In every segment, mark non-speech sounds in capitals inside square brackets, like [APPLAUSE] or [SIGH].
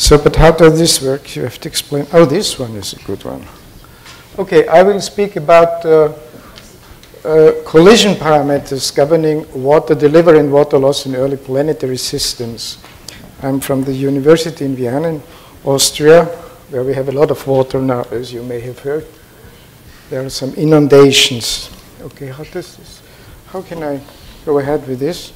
So, but how does this work? You have to explain. Oh, this one is a good one. Okay, I will speak about uh, uh, collision parameters governing water delivery and water loss in early planetary systems. I'm from the University in Vienna, in Austria, where we have a lot of water now, as you may have heard. There are some inundations. Okay, how does this? How can I go ahead with this?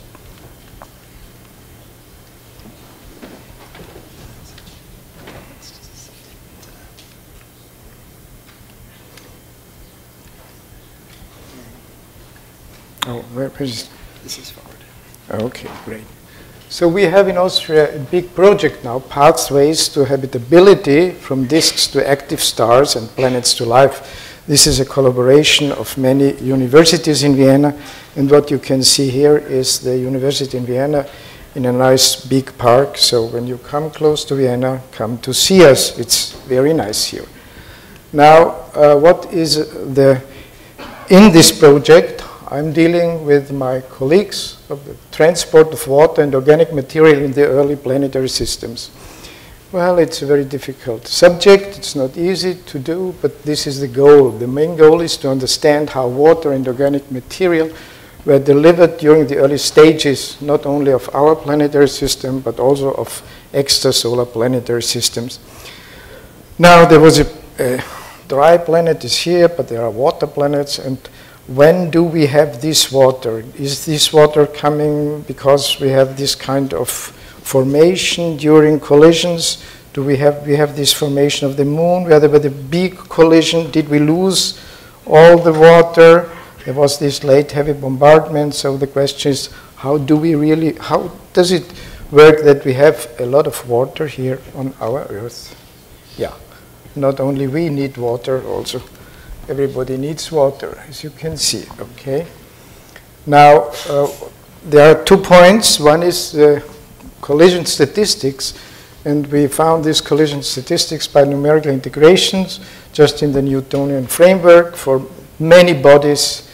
Where is This is forward. Okay, great. So we have in Austria a big project now, Pathways to Habitability from disks to active stars and planets to life. This is a collaboration of many universities in Vienna, and what you can see here is the university in Vienna in a nice big park. So when you come close to Vienna, come to see us. It's very nice here. Now, uh, what is the in this project? I'm dealing with my colleagues of the transport of water and organic material in the early planetary systems. Well, it's a very difficult subject. It's not easy to do, but this is the goal. The main goal is to understand how water and organic material were delivered during the early stages, not only of our planetary system, but also of extrasolar planetary systems. Now, there was a, a dry planet is here, but there are water planets, and when do we have this water? Is this water coming because we have this kind of formation during collisions? Do we have we have this formation of the moon? Whether with a big collision, did we lose all the water? There was this late heavy bombardment. So the question is, how do we really? How does it work that we have a lot of water here on our Earth? Yeah, not only we need water, also everybody needs water, as you can see, okay? Now, uh, there are two points. One is the collision statistics, and we found these collision statistics by numerical integrations just in the Newtonian framework for many bodies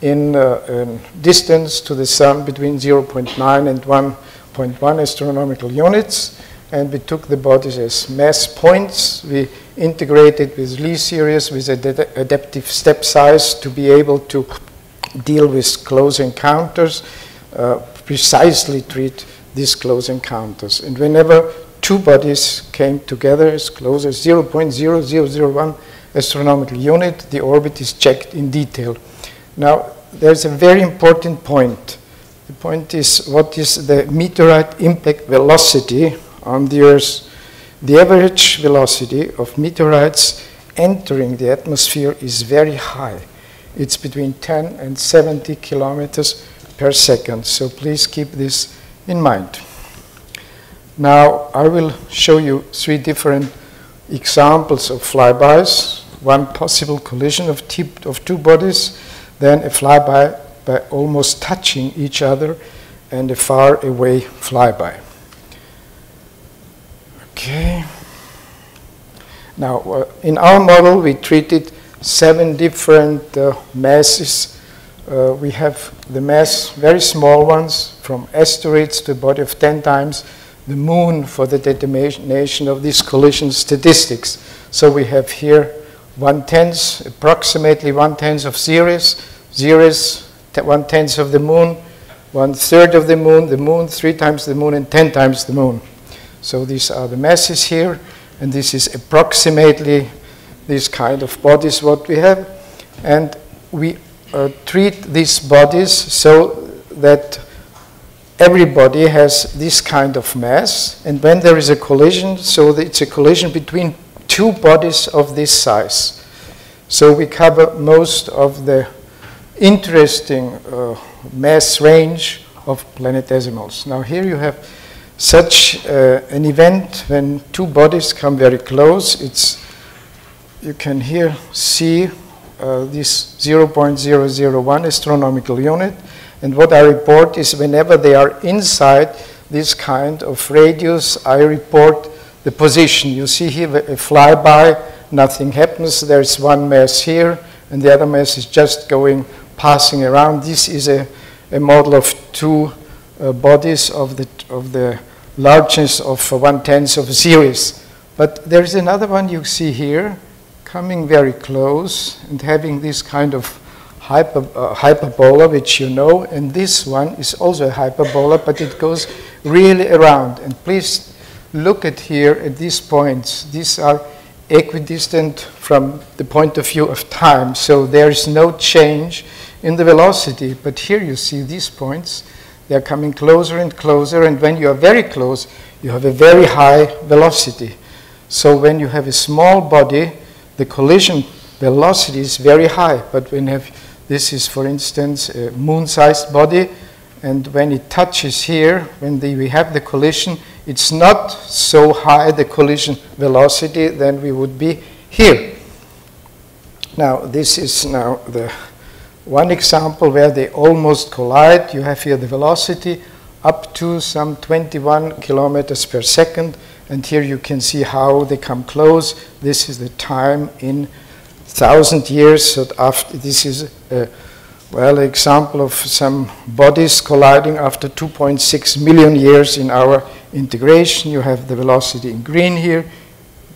in, uh, in distance to the sun between 0.9 and 1.1 astronomical units and we took the bodies as mass points. We integrated with Lie series with ad adaptive step size to be able to deal with close encounters, uh, precisely treat these close encounters. And whenever two bodies came together as close as 0.0001 astronomical unit, the orbit is checked in detail. Now, there's a very important point. The point is what is the meteorite impact velocity on the Earth, the average velocity of meteorites entering the atmosphere is very high. It's between 10 and 70 kilometers per second. So please keep this in mind. Now I will show you three different examples of flybys. One possible collision of, of two bodies, then a flyby by almost touching each other, and a far away flyby. Okay. Now, uh, in our model, we treated seven different uh, masses. Uh, we have the mass, very small ones, from asteroids to a body of 10 times the moon for the determination of these collision statistics. So we have here one tenth, approximately one tenth of Ceres, Ceres, one tenth of the moon, one third of the moon, the moon, three times the moon, and 10 times the moon. So these are the masses here, and this is approximately this kind of bodies what we have. And we uh, treat these bodies so that everybody has this kind of mass, and when there is a collision, so it's a collision between two bodies of this size. So we cover most of the interesting uh, mass range of planetesimals. Now here you have such uh, an event when two bodies come very close, it's, you can here see uh, this 0.001 astronomical unit. And what I report is whenever they are inside this kind of radius, I report the position. You see here a flyby, nothing happens. There's one mass here, and the other mass is just going, passing around. This is a, a model of two uh, bodies of the, of the largeness of one-tenth of a Ceres. But there's another one you see here, coming very close and having this kind of hyper, uh, hyperbola, which you know, and this one is also a hyperbola, but it goes really around. And please look at here at these points. These are equidistant from the point of view of time, so there is no change in the velocity. But here you see these points. They are coming closer and closer, and when you are very close, you have a very high velocity. So when you have a small body, the collision velocity is very high. But when have, this is for instance a moon-sized body, and when it touches here, when the, we have the collision, it's not so high the collision velocity than we would be here. Now this is now the one example where they almost collide. You have here the velocity up to some 21 kilometers per second. And here you can see how they come close. This is the time in thousand years. So after this is a, well example of some bodies colliding after 2.6 million years in our integration. You have the velocity in green here.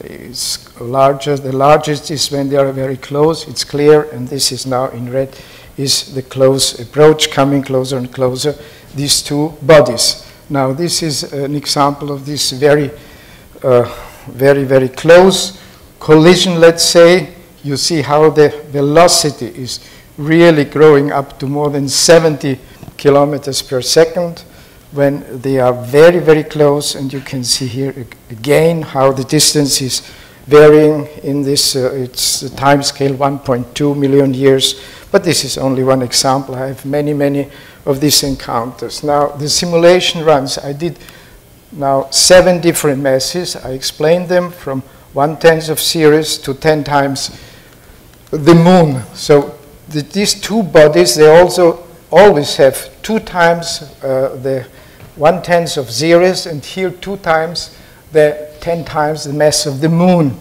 It's larger. The largest is when they are very close. It's clear, and this is now in red is the close approach, coming closer and closer, these two bodies. Now, this is an example of this very, uh, very, very close collision, let's say. You see how the velocity is really growing up to more than 70 kilometers per second when they are very, very close. And you can see here again how the distance is varying in this, uh, it's time scale 1.2 million years but this is only one example. I have many, many of these encounters. Now, the simulation runs, I did now seven different masses. I explained them from one tenth of Ceres to 10 times the moon. So the, these two bodies, they also always have two times uh, the one tenth of Ceres, and here two times the 10 times the mass of the moon.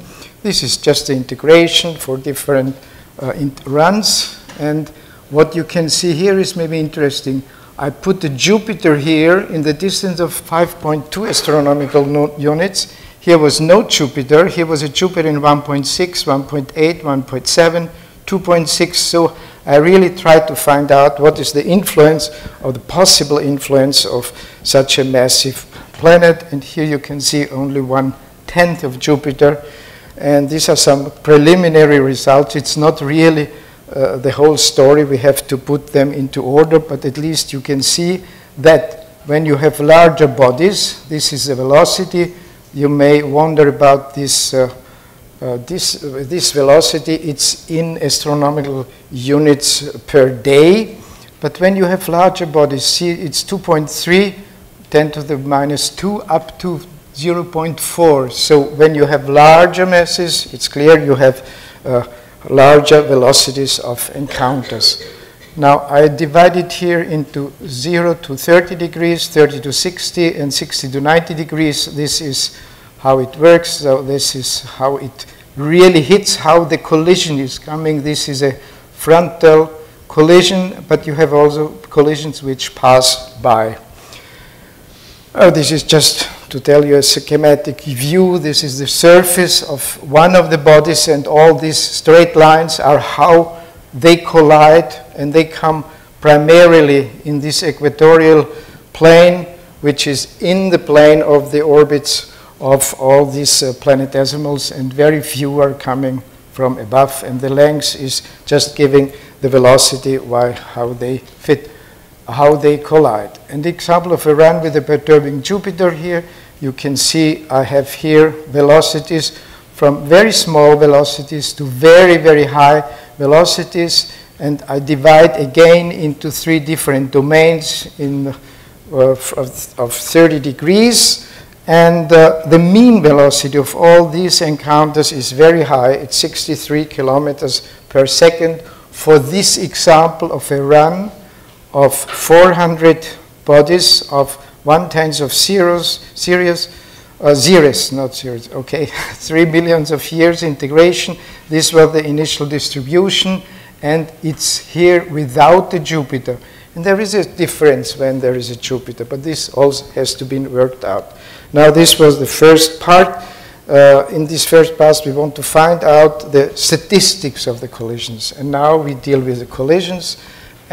This is just the integration for different uh, runs. And what you can see here is maybe interesting. I put the Jupiter here in the distance of 5.2 astronomical no units. Here was no Jupiter. Here was a Jupiter in 1.6, 1.8, 1.7, 2.6. So I really tried to find out what is the influence or the possible influence of such a massive planet. And here you can see only one tenth of Jupiter. And these are some preliminary results. It's not really uh, the whole story. We have to put them into order, but at least you can see that when you have larger bodies, this is the velocity. You may wonder about this, uh, uh, this, this velocity. It's in astronomical units per day. But when you have larger bodies, see it's 2.3, 10 to the minus 2, up to 0.4. So when you have larger masses, it's clear you have uh, larger velocities of encounters. Now I divide it here into 0 to 30 degrees, 30 to 60, and 60 to 90 degrees. This is how it works. So this is how it really hits, how the collision is coming. This is a frontal collision, but you have also collisions which pass by. Oh, this is just to tell you a schematic view. This is the surface of one of the bodies, and all these straight lines are how they collide, and they come primarily in this equatorial plane, which is in the plane of the orbits of all these uh, planetesimals, and very few are coming from above, and the length is just giving the velocity why, how they fit, how they collide. And the example of a run with a perturbing Jupiter here you can see I have here velocities from very small velocities to very, very high velocities. And I divide again into three different domains in, uh, of, of 30 degrees. And uh, the mean velocity of all these encounters is very high. It's 63 kilometers per second for this example of a run of 400 bodies of one tenth of zeros, Sirius uh, Sirius, not Sirius, okay, [LAUGHS] three billions of years integration. This was the initial distribution, and it's here without the Jupiter. And there is a difference when there is a Jupiter, but this also has to be worked out. Now, this was the first part. Uh, in this first pass, we want to find out the statistics of the collisions. And now we deal with the collisions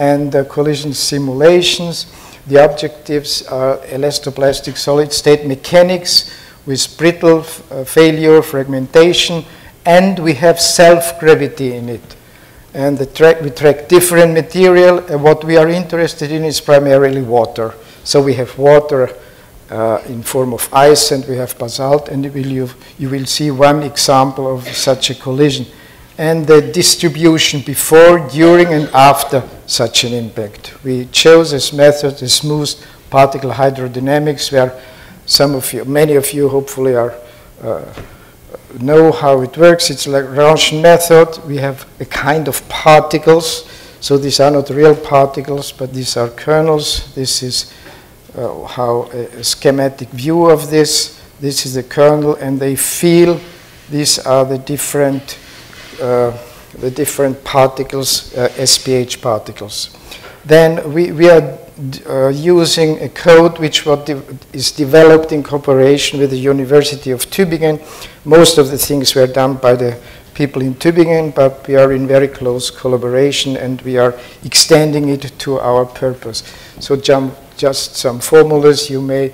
and collision simulations. The objectives are elastoplastic solid state mechanics with brittle uh, failure, fragmentation, and we have self-gravity in it. And track, we track different material, and what we are interested in is primarily water. So we have water uh, in form of ice, and we have basalt, and will, you, you will see one example of such a collision. And the distribution before, during, and after such an impact. We chose as method the smooth particle hydrodynamics, where some of you, many of you hopefully are uh, know how it works. It's like Lagrange method. We have a kind of particles. So these are not real particles, but these are kernels. This is uh, how a, a, schematic view of this. This is the kernel, and they feel these are the different uh, the different particles, uh, SPH particles. Then we, we are uh, using a code which de is developed in cooperation with the University of Tübingen. Most of the things were done by the people in Tübingen, but we are in very close collaboration and we are extending it to our purpose. So jump, just some formulas you may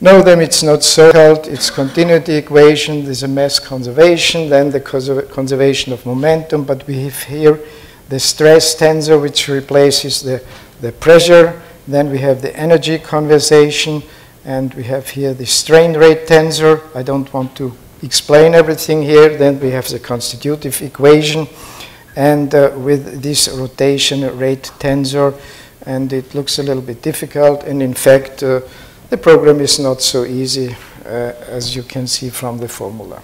know them. It's not so-called, it's continuity equation, there's a mass conservation, then the conservation of momentum, but we have here the stress tensor which replaces the the pressure, then we have the energy conservation, and we have here the strain rate tensor. I don't want to explain everything here. Then we have the constitutive equation, and uh, with this rotation rate tensor, and it looks a little bit difficult, and in fact, uh, the program is not so easy, uh, as you can see from the formula.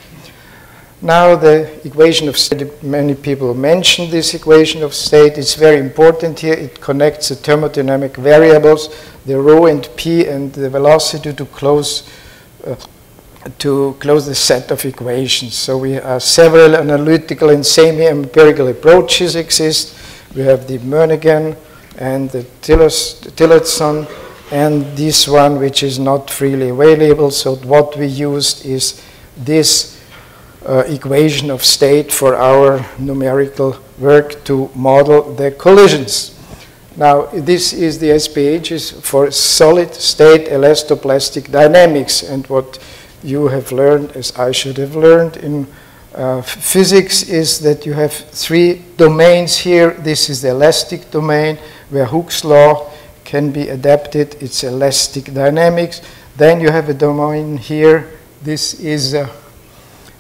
Now the equation of state, many people mention this equation of state. It's very important here. It connects the thermodynamic variables, the rho and p and the velocity to close uh, to close the set of equations. So we have several analytical and semi-empirical approaches exist. We have the Murnaghan and the Tillotson and this one which is not freely available. So what we used is this uh, equation of state for our numerical work to model the collisions. Now, this is the SPH for solid state elastoplastic dynamics. And what you have learned, as I should have learned in uh, physics, is that you have three domains here. This is the elastic domain, where Hooke's law can be adapted. It's elastic dynamics. Then you have a domain here. This is uh,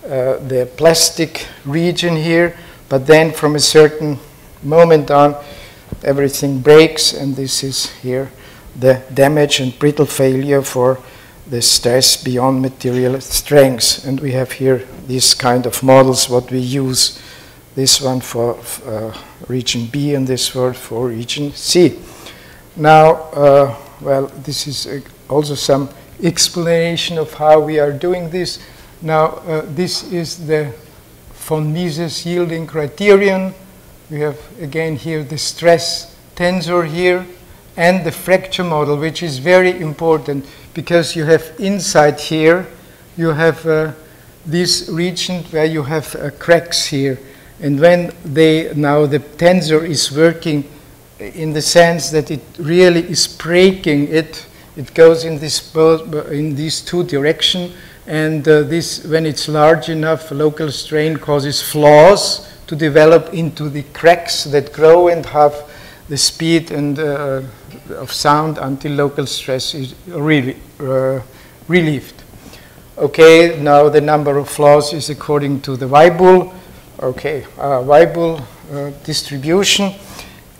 uh, the plastic region here, but then from a certain moment on, everything breaks, and this is here the damage and brittle failure for the stress beyond material strengths. And we have here these kind of models, what we use, this one for uh, region B and this one for region C. Now, uh, well, this is uh, also some explanation of how we are doing this. Now, uh, this is the von Mises yielding criterion. We have again here the stress tensor here and the fracture model, which is very important because you have inside here, you have uh, this region where you have uh, cracks here. And when they now the tensor is working in the sense that it really is breaking it, it goes in this in these two directions and uh, this, when it's large enough, local strain causes flaws to develop into the cracks that grow and have the speed and uh, of sound until local stress is really, uh, relieved. Okay, now the number of flaws is according to the Weibull, okay, uh, Weibull uh, distribution.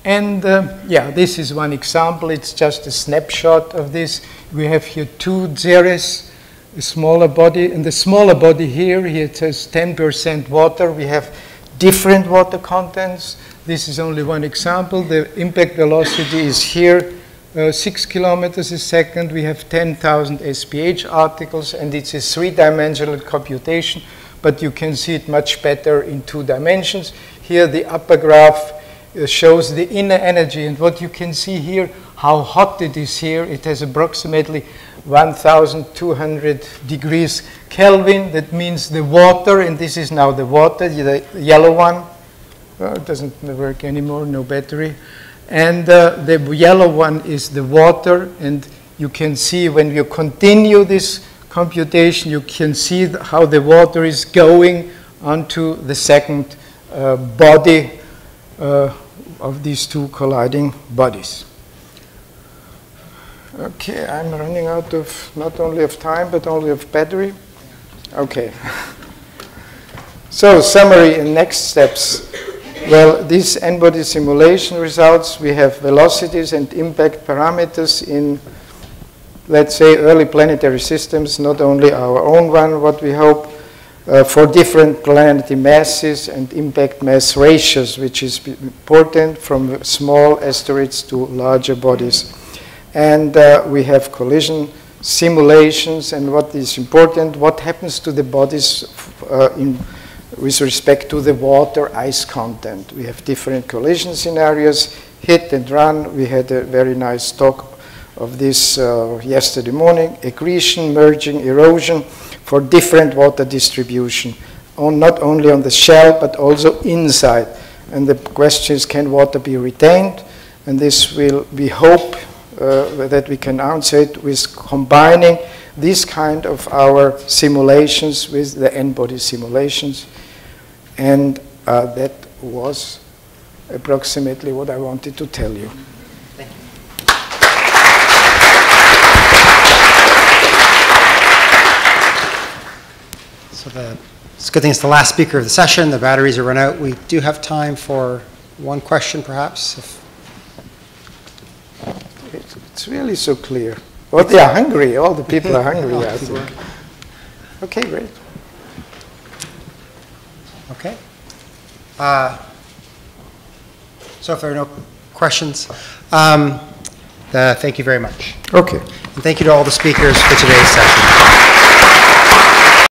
And uh, yeah, this is one example. It's just a snapshot of this. We have here two Ceres a smaller body. And the smaller body here, here it says 10% water. We have different water contents. This is only one example. The impact velocity is here, uh, 6 kilometers a second. We have 10,000 SPH articles, and it's a three-dimensional computation, but you can see it much better in two dimensions. Here, the upper graph shows the inner energy. And what you can see here, how hot it is here, it has approximately 1200 degrees Kelvin. That means the water, and this is now the water, the yellow one. Well, it doesn't work anymore, no battery. And uh, the yellow one is the water, and you can see when you continue this computation, you can see how the water is going onto the second uh, body uh, of these two colliding bodies. Okay, I'm running out of not only of time but only of battery. Okay. [LAUGHS] so summary and next steps. Well, these n-body simulation results, we have velocities and impact parameters in, let's say, early planetary systems, not only our own one, what we hope, uh, for different planetary masses and impact mass ratios, which is important from small asteroids to larger bodies. And uh, we have collision simulations and what is important, what happens to the bodies uh, in, with respect to the water ice content. We have different collision scenarios, hit and run. We had a very nice talk of this uh, yesterday morning, accretion, merging, erosion for different water distribution, on, not only on the shell, but also inside. And the question is, can water be retained? And this will, we hope uh, that we can answer it with combining this kind of our simulations with the n-body simulations. And uh, that was approximately what I wanted to tell you. So the, it's a good thing it's the last speaker of the session. The batteries are run out. We do have time for one question, perhaps. If it's, it's really so clear. Well, they are hungry. All the people are hungry, [LAUGHS] I think. Okay, great. Okay. Uh, so if there are no questions, um, uh, thank you very much. Okay. And thank you to all the speakers for today's session.